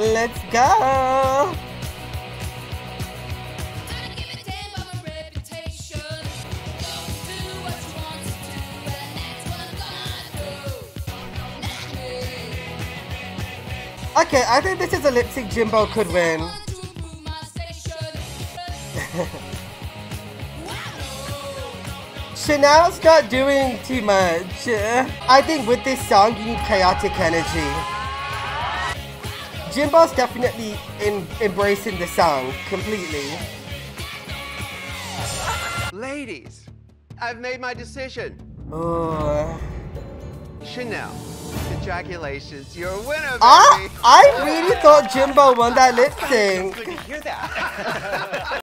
Let's go. Okay, I think this is a lip sync Jimbo could win. Shannel's not doing too much. I think with this song, you need chaotic energy. Jimbo's definitely in, embracing the song completely. Ladies, I've made my decision. Oh. Shannel, congratulations, you're a winner, baby. Ah, I really thought Jimbo won that lip sync. Good to hear that.